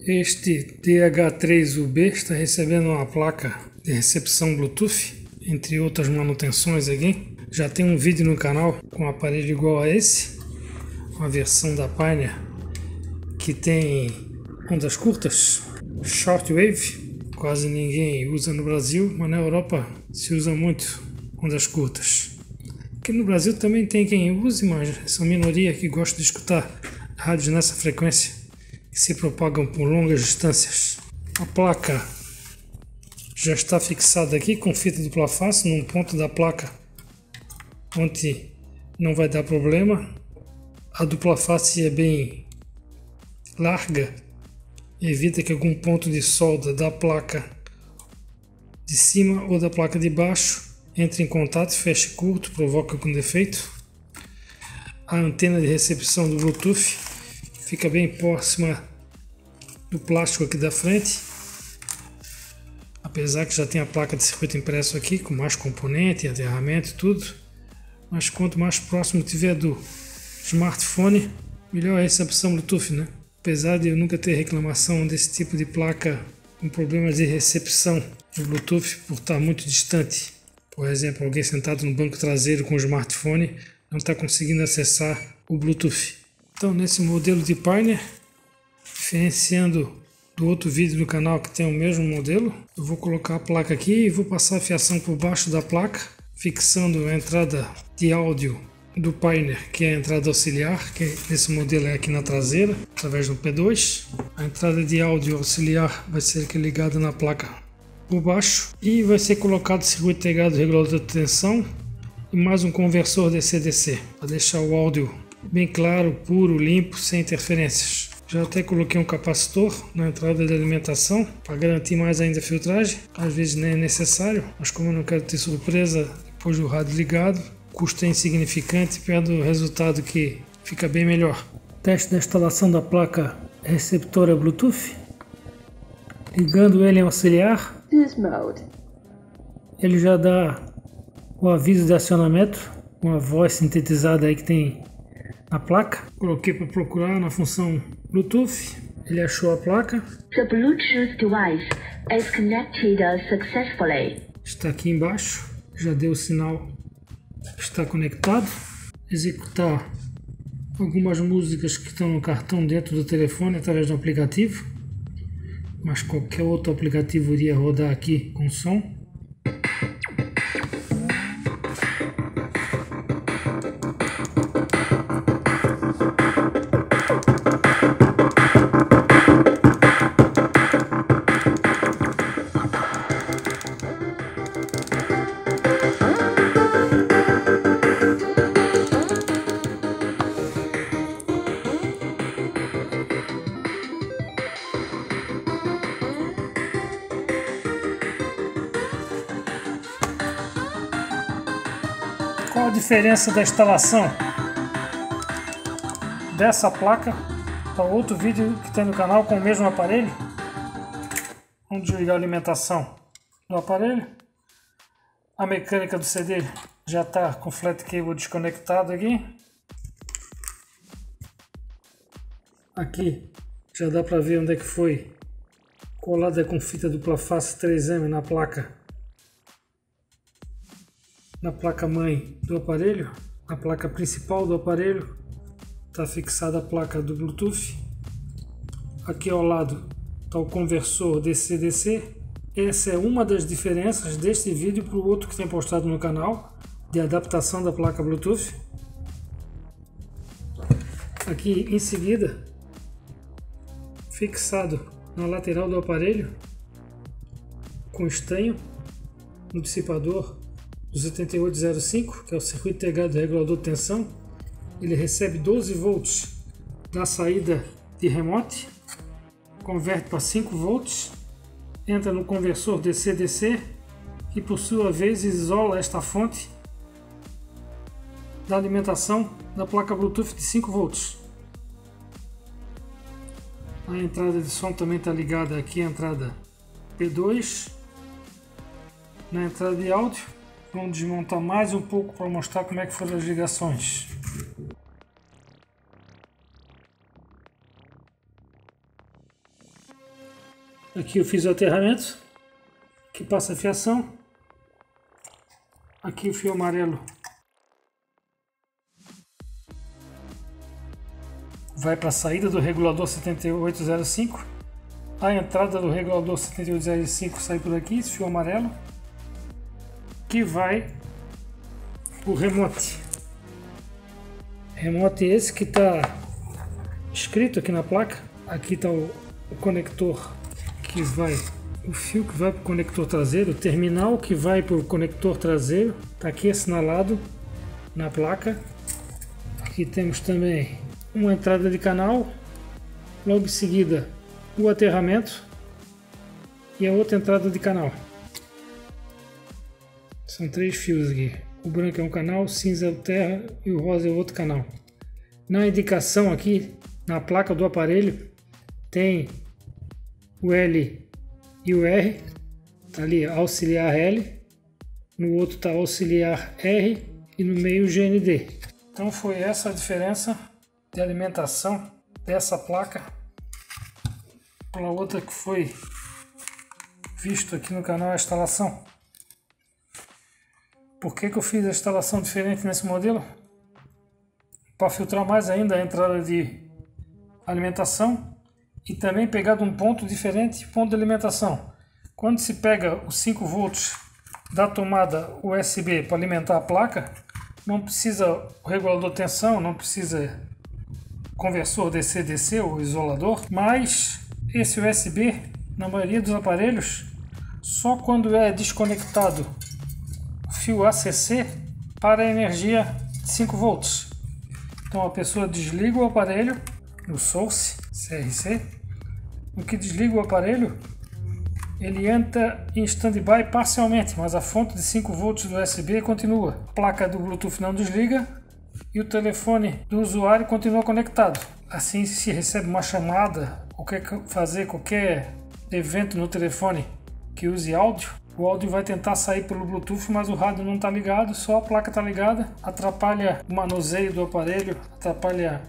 Este DH3UB está recebendo uma placa de recepção Bluetooth, entre outras manutenções aqui. Já tem um vídeo no canal com um aparelho igual a esse, uma versão da Pioneer que tem ondas curtas, shortwave, quase ninguém usa no Brasil, mas na Europa se usa muito ondas curtas. Aqui no Brasil também tem quem use, mas são minoria que gosta de escutar rádios nessa frequência que se propagam por longas distâncias. A placa já está fixada aqui com fita dupla face num ponto da placa onde não vai dar problema. A dupla face é bem larga, evita que algum ponto de solda da placa de cima ou da placa de baixo entre em contato, feche curto, provoca com defeito. A antena de recepção do Bluetooth fica bem próxima do plástico aqui da frente. Apesar que já tem a placa de circuito impresso aqui, com mais componente, aterramento e tudo. Mas quanto mais próximo tiver do smartphone, melhor a recepção Bluetooth, né? Apesar de eu nunca ter reclamação desse tipo de placa com problemas de recepção do Bluetooth por estar muito distante. Por exemplo, alguém sentado no banco traseiro com o smartphone não está conseguindo acessar o Bluetooth. Então, nesse modelo de Pioneer, diferenciando do outro vídeo do canal que tem o mesmo modelo, eu vou colocar a placa aqui e vou passar a fiação por baixo da placa, fixando a entrada de áudio do Pioneer, que é a entrada auxiliar, que nesse modelo é aqui na traseira, através do P2. A entrada de áudio auxiliar vai ser aqui ligada na placa por baixo e vai ser colocado circuito integrado regulador de tensão e mais um conversor DC-DC para deixar o áudio bem claro, puro, limpo, sem interferências. Já até coloquei um capacitor na entrada de alimentação para garantir mais ainda a filtragem. Às vezes nem é necessário, mas como eu não quero ter surpresa depois do rádio ligado, o custo é insignificante perto do resultado que fica bem melhor. Teste da instalação da placa receptora Bluetooth. Ligando ele em auxiliar. Ele já dá o aviso de acionamento, uma voz sintetizada aí que tem a placa. Coloquei para procurar na função Bluetooth. Ele achou a placa. The Bluetooth device is connected successfully. Está aqui embaixo. Já deu o sinal. Está conectado. Executar algumas músicas que estão no cartão dentro do telefone através do aplicativo. Mas qualquer outro aplicativo iria rodar aqui com som. Diferença da instalação dessa placa para outro vídeo que tem no canal com o mesmo aparelho? Vamos desligar a alimentação do aparelho. A mecânica do CD já está com o flat cable desconectado aqui. Aqui já dá para ver onde é que foi colada com fita dupla face 3M na placa na placa mãe do aparelho, na placa principal do aparelho, está fixada a placa do Bluetooth. Aqui ao lado está o conversor DC-DC. Essa é uma das diferenças deste vídeo para o outro que tem postado no canal de adaptação da placa Bluetooth. Aqui em seguida, fixado na lateral do aparelho, com estanho no dissipador do 7805, que é o circuito integrado regulador de tensão, ele recebe 12 volts da saída de remote, converte para 5 volts, entra no conversor DC-DC e por sua vez isola esta fonte da alimentação da placa Bluetooth de 5 volts. A entrada de som também está ligada aqui, a entrada P2. Na entrada de áudio, Vamos desmontar mais um pouco para mostrar como é que foram as ligações. Aqui eu fiz o aterramento, que passa a fiação. Aqui o fio amarelo vai para a saída do regulador 7805. A entrada do regulador 7805 sai por aqui, esse fio amarelo, que vai o remote. Remote esse que está escrito aqui na placa. Aqui está o, o conector que vai o fio que vai para o conector traseiro, o terminal que vai para o conector traseiro, está aqui assinalado na placa. Aqui temos também uma entrada de canal, logo em seguida o aterramento e a outra entrada de canal. São três fios aqui. O branco é um canal, o cinza é o terra e o rosa é outro canal. Na indicação aqui, na placa do aparelho, tem o L e o R, tá ali auxiliar L, no outro tá auxiliar R e no meio o GND. Então foi essa a diferença de alimentação dessa placa pela outra que foi visto aqui no canal a instalação. Por que, que eu fiz a instalação diferente nesse modelo? Para filtrar mais ainda a entrada de alimentação e também pegar de um ponto diferente, ponto de alimentação. Quando se pega os 5 volts da tomada USB para alimentar a placa, não precisa o regulador de tensão, não precisa conversor DC-DC ou isolador, mas esse USB, na maioria dos aparelhos, só quando é desconectado fio ACC para energia de 5 volts. Então a pessoa desliga o aparelho no source CRC, no que desliga o aparelho, ele entra em standby parcialmente, mas a fonte de 5 volts do USB continua. A placa do Bluetooth não desliga e o telefone do usuário continua conectado. Assim, se recebe uma chamada ou quer fazer qualquer evento no telefone que use áudio, o áudio vai tentar sair pelo Bluetooth, mas o rádio não está ligado, só a placa está ligada, atrapalha o manuseio do aparelho, atrapalha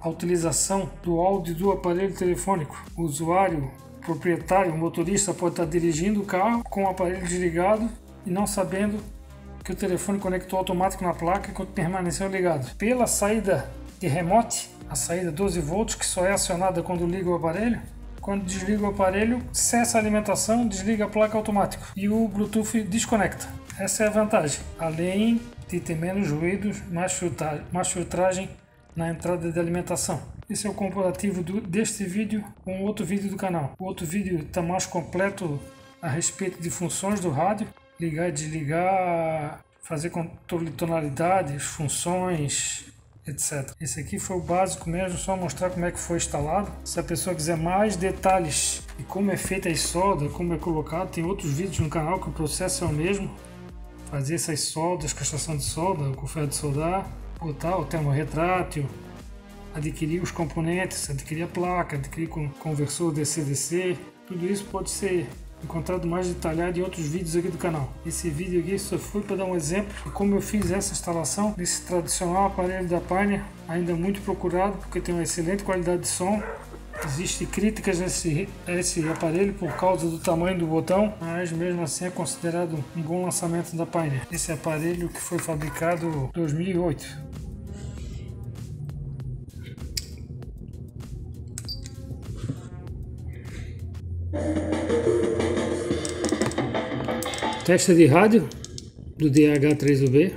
a utilização do áudio do aparelho telefônico. O usuário, proprietário, o motorista pode estar dirigindo o carro com o aparelho desligado e não sabendo que o telefone conectou automático na placa e permaneceu ligado. Pela saída de remote, a saída 12 volts que só é acionada quando liga o aparelho, quando desliga o aparelho, cessa a alimentação, desliga a placa automático e o Bluetooth desconecta. Essa é a vantagem, além de ter menos ruídos, mais, mais filtragem na entrada de alimentação. Esse é o comparativo do, deste vídeo com outro vídeo do canal. O outro vídeo está mais completo a respeito de funções do rádio, ligar e desligar, fazer controle de tonalidades, funções, etc. Esse aqui foi o básico mesmo, só mostrar como é que foi instalado. Se a pessoa quiser mais detalhes de como é feita a solda, como é colocado, tem outros vídeos no canal que o processo é o mesmo. Fazer essas soldas, castração de solda, com ferro de soldar, botar o termo retrátil, adquirir os componentes, adquirir a placa, adquirir o conversor DC-DC, tudo isso pode ser encontrado mais detalhado em outros vídeos aqui do canal. Esse vídeo aqui só foi para dar um exemplo de como eu fiz essa instalação desse tradicional aparelho da Pioneer, ainda muito procurado porque tem uma excelente qualidade de som. Existem críticas a esse, a esse aparelho por causa do tamanho do botão, mas mesmo assim é considerado um bom lançamento da Pioneer. Esse aparelho que foi fabricado em 2008. Testa de rádio do DH3UB.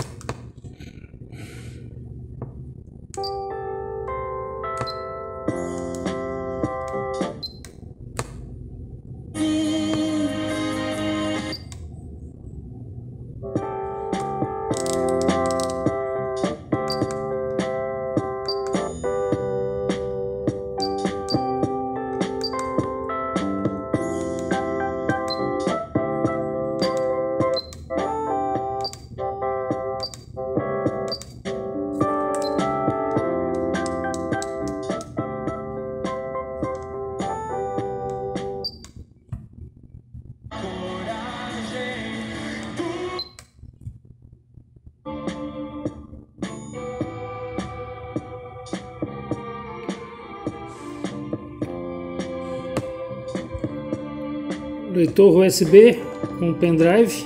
Leitor USB com pendrive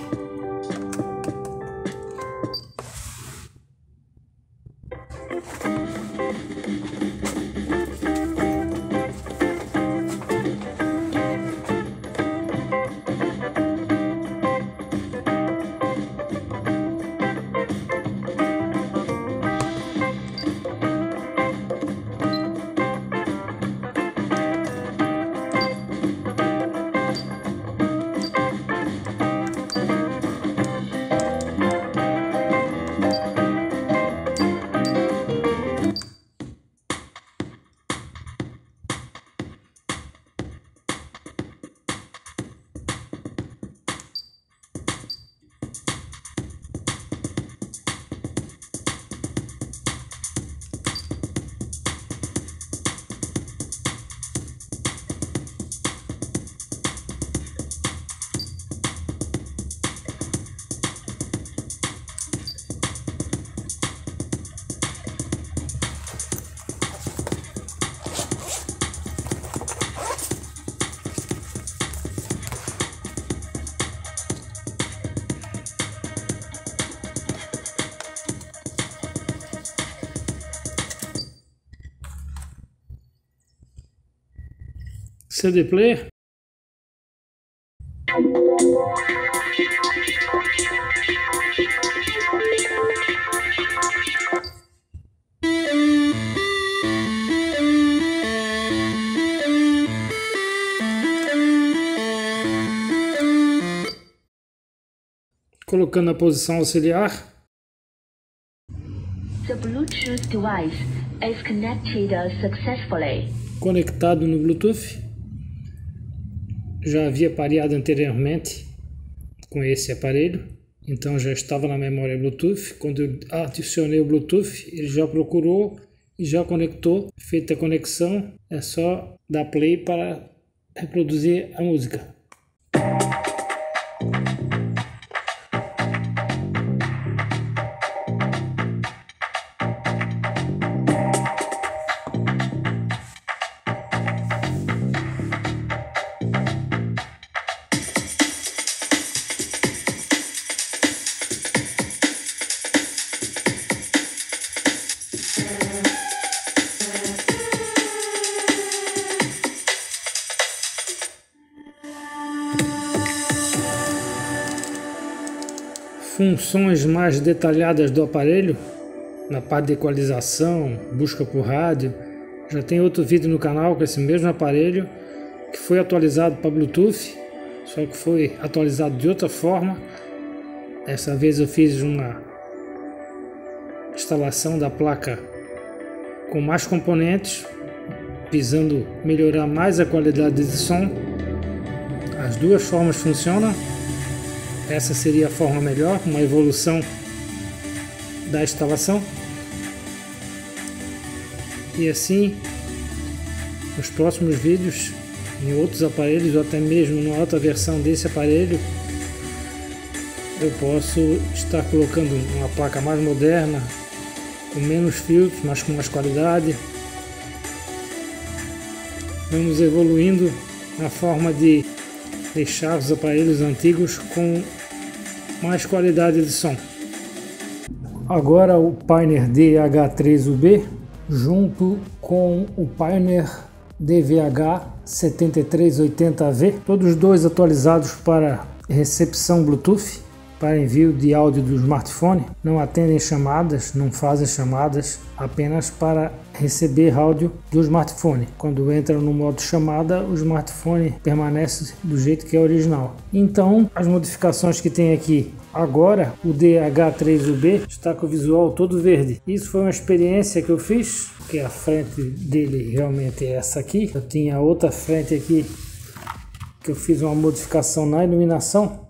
CD player. Colocando a posição auxiliar. The Bluetooth device is connected successfully. Conectado no Bluetooth já havia pareado anteriormente com esse aparelho, então já estava na memória Bluetooth. Quando eu adicionei o Bluetooth, ele já procurou e já conectou. Feita a conexão, é só dar play para reproduzir a música. Funções mais detalhadas do aparelho, na parte de equalização, busca por rádio. Já tem outro vídeo no canal com esse mesmo aparelho que foi atualizado para Bluetooth, só que foi atualizado de outra forma. Dessa vez eu fiz uma instalação da placa com mais componentes, visando melhorar mais a qualidade de som. As duas formas funcionam. Essa seria a forma melhor, uma evolução da instalação. E assim, nos próximos vídeos, em outros aparelhos ou até mesmo numa outra versão desse aparelho, eu posso estar colocando uma placa mais moderna, com menos filtros, mas com mais qualidade. Vamos evoluindo na forma de deixar os aparelhos antigos com mais qualidade de som. Agora o Pioneer DH3UB junto com o Pioneer DVH7380V, todos dois atualizados para recepção Bluetooth para envio de áudio do smartphone, não atendem chamadas, não fazem chamadas, apenas para receber áudio do smartphone. Quando entra no modo chamada, o smartphone permanece do jeito que é original. Então, as modificações que tem aqui Agora o DH3UB está com o visual todo verde. Isso foi uma experiência que eu fiz, que a frente dele realmente é essa aqui. Eu tinha outra frente aqui que eu fiz uma modificação na iluminação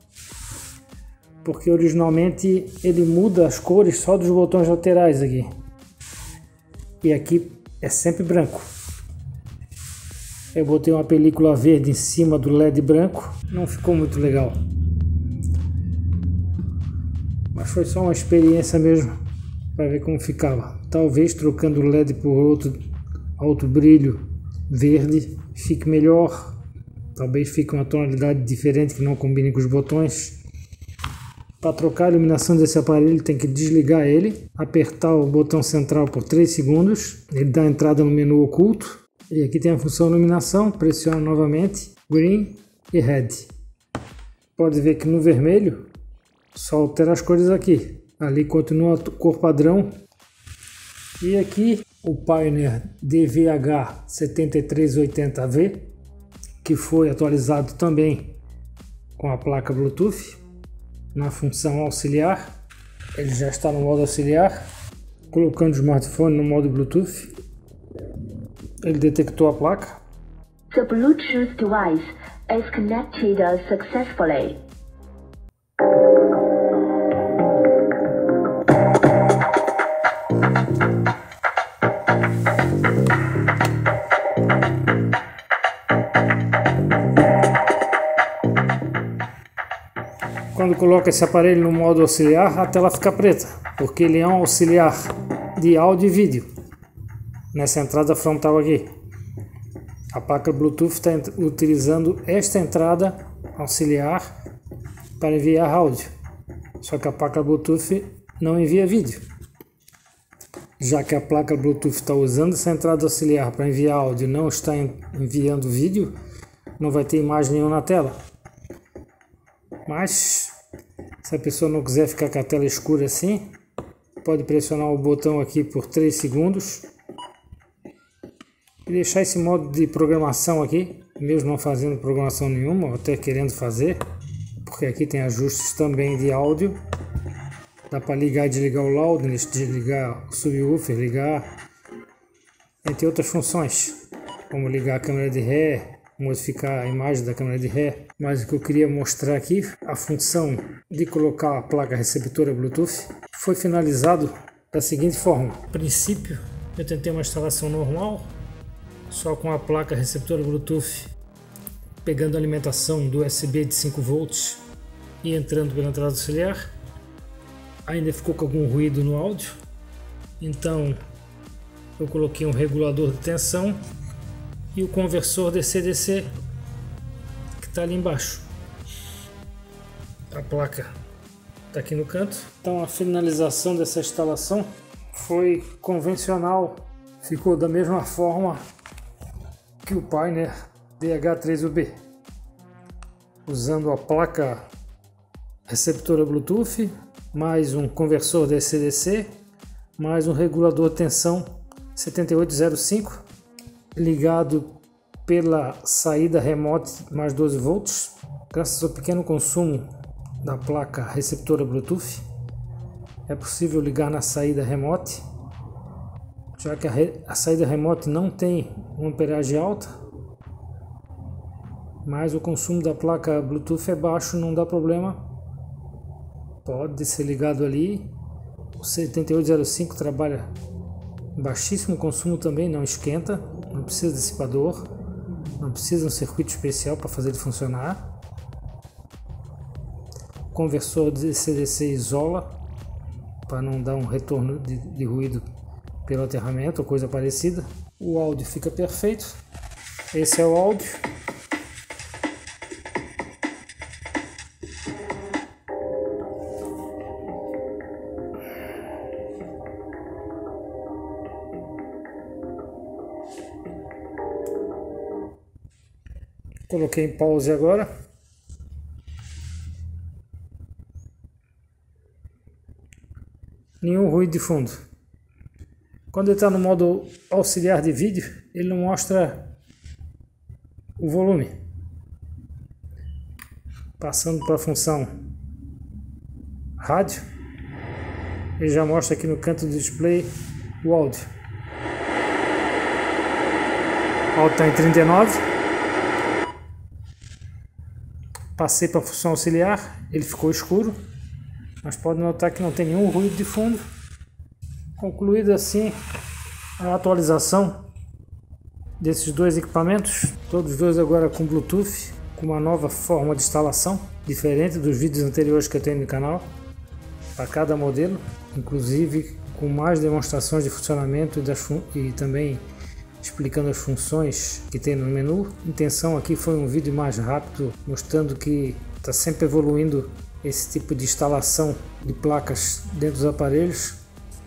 porque originalmente ele muda as cores só dos botões laterais aqui. E aqui é sempre branco. Eu botei uma película verde em cima do LED branco, não ficou muito legal. Mas foi só uma experiência mesmo para ver como ficava. Talvez trocando o LED por outro alto brilho verde fique melhor talvez fique uma tonalidade diferente que não combine com os botões. Para trocar a iluminação desse aparelho tem que desligar ele, apertar o botão central por 3 segundos, ele dá entrada no menu oculto e aqui tem a função iluminação, pressiona novamente, green e red. Pode ver que no vermelho só altera as cores aqui, ali continua a cor padrão. E aqui o Pioneer DVH 7380V que foi atualizado também com a placa Bluetooth na função auxiliar. Ele já está no modo auxiliar. Colocando o smartphone no modo Bluetooth, ele detectou a placa. The Bluetooth device is connected successfully. Quando coloca esse aparelho no modo auxiliar, a tela fica preta, porque ele é um auxiliar de áudio e vídeo nessa entrada frontal aqui. A placa Bluetooth está utilizando esta entrada auxiliar para enviar áudio, só que a placa Bluetooth não envia vídeo. Já que a placa Bluetooth está usando essa entrada auxiliar para enviar áudio não está enviando vídeo, não vai ter imagem nenhuma na tela. Mas se a pessoa não quiser ficar com a tela escura assim, pode pressionar o botão aqui por 3 segundos e deixar esse modo de programação aqui, mesmo não fazendo programação nenhuma, ou até querendo fazer, porque aqui tem ajustes também de áudio. Dá para ligar e desligar o loud, desligar o subwoofer, ligar, entre outras funções, como ligar a câmera de ré, modificar a imagem da câmera de ré, mas o que eu queria mostrar aqui, a função de colocar a placa receptora Bluetooth, foi finalizado da seguinte forma. A princípio, eu tentei uma instalação normal, só com a placa receptora Bluetooth pegando alimentação do USB de 5 volts e entrando pela entrada auxiliar. Ainda ficou com algum ruído no áudio, então eu coloquei um regulador de tensão e o conversor DC-DC que está ali embaixo. A placa está aqui no canto. Então a finalização dessa instalação foi convencional, ficou da mesma forma que o Pioneer DH3UB, usando a placa receptora Bluetooth, mais um conversor DC-DC, mais um regulador tensão 7805 ligado pela saída remote mais 12 volts, graças ao pequeno consumo da placa receptora Bluetooth, é possível ligar na saída remote, já que a, a saída remote não tem uma amperagem alta, mas o consumo da placa Bluetooth é baixo, não dá problema, pode ser ligado ali. O 7805 trabalha baixíssimo consumo também, não esquenta, não precisa dissipador, não precisa um circuito especial para fazer ele funcionar. O conversor de CDC isola para não dar um retorno de, de ruído pelo aterramento ou coisa parecida. O áudio fica perfeito. Esse é o áudio. Coloquei em pause agora. Nenhum ruído de fundo. Quando ele está no modo auxiliar de vídeo, ele não mostra o volume. Passando para a função rádio, ele já mostra aqui no canto do display o áudio. O áudio está em 39. Passei para a função auxiliar, ele ficou escuro, mas pode notar que não tem nenhum ruído de fundo. Concluída assim a atualização desses dois equipamentos, todos dois agora com Bluetooth, com uma nova forma de instalação, diferente dos vídeos anteriores que eu tenho no canal, para cada modelo, inclusive com mais demonstrações de funcionamento e, das, e também explicando as funções que tem no menu. A intenção aqui foi um vídeo mais rápido, mostrando que está sempre evoluindo esse tipo de instalação de placas dentro dos aparelhos,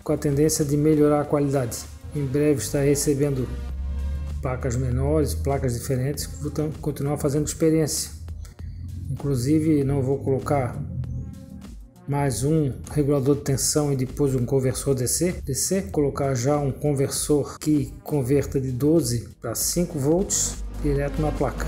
com a tendência de melhorar a qualidade. Em breve está recebendo placas menores, placas diferentes, vou continuar fazendo experiência. Inclusive não vou colocar mais um regulador de tensão e depois um conversor DC, DC, colocar já um conversor que converta de 12 para 5 volts direto na placa.